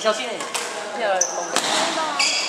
小心。不要弄到。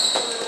Thanks.